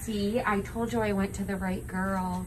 See, I told you I went to the right girl.